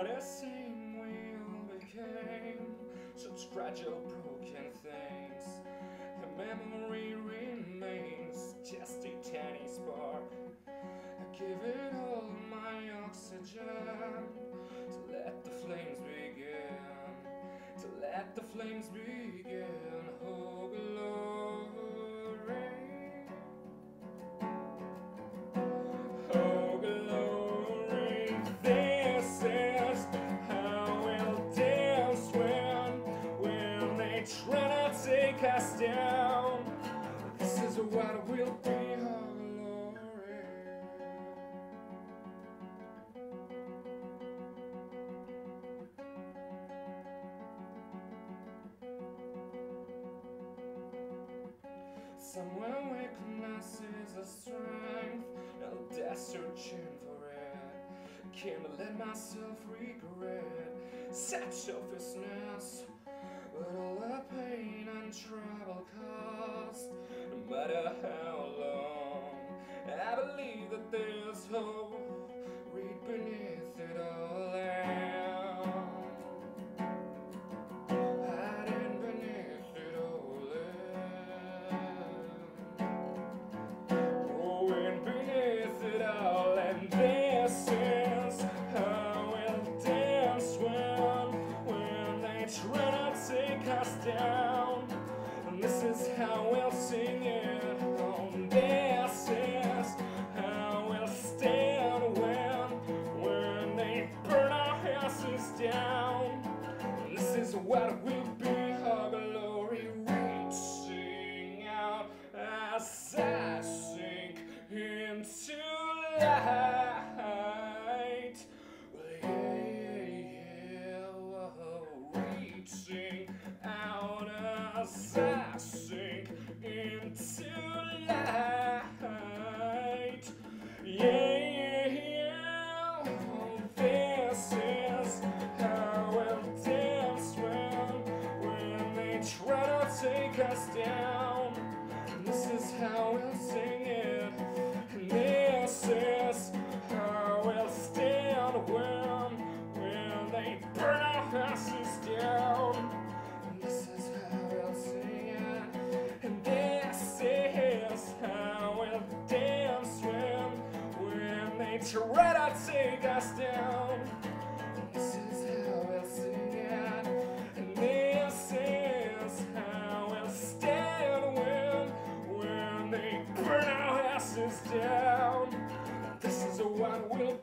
what a shame we all became such fragile, broken things. A memory remains just a tiny spark. I give it all my oxygen to let the flames begin. To let the flames begin. Oh, down. This is what will be our glory. Someone recognizes a strength, I'll dare searching for it. Can't let myself regret such selfishness. But all the pain and trouble caused, no matter how down. And this is how we'll sing it. Oh, this is how we'll stand when, when they burn our houses down. And this is what will as I sink into light. Yeah, yeah, yeah. This is how we'll dance when, when they try to take us down. This is how we'll sing it. And this is how we'll stand when they try to take us down. This is how we'll sing it. And this is how we'll stand when, when they burn our asses down. This is what we'll